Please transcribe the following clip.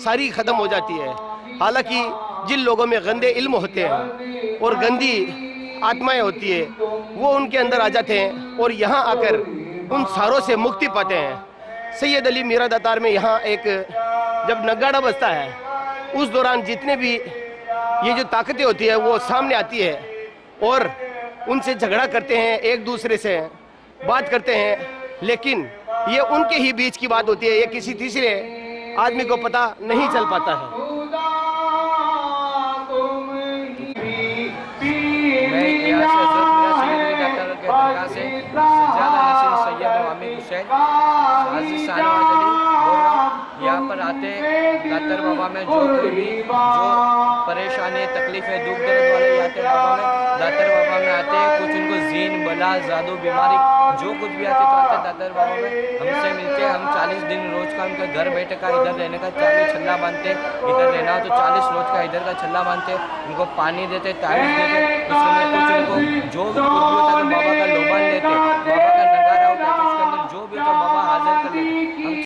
सारी ख़त्म हो जाती है। हालाँकि जिन लोगों में गंदे इल्म होते हैं और गंदी आत्माएँ होती है, वो उनके अंदर आ जाते हैं और यहाँ आकर उन सारों से मुक्ति पाते हैं। सैयद अली मीरा दातार में यहाँ एक जब नगाड़ा बजता है, उस दौरान जितने भी ये जो ताकतें होती है, वो सामने आती है और उनसे झगड़ा करते हैं, एक दूसरे से बात करते हैं। लेकिन ये उनके ही बीच की बात होती है, ये किसी तीसरे आदमी को पता नहीं चल पाता है। यहाँ पर आते दातर बाबा में जो कोई भी जो परेशानी तकलीफ़ है दुख दर्द वाले आते हैं बाबा में दातर बाबा में आते हैं कुछ उनको जीन जादू, बीमारी, जो कुछ भी आते तो आते दादर बाबा में, हमसे मिलते हम चालीस दिन रोज का उनका घर बैठे का, इधर रहने का चालीस छल्ला बांधते, इधर रहना हो तो चालीस रोज का, इधर का छल्ला बांधते, उनको पानी देते, तारीफ़ देते उसमें कुछ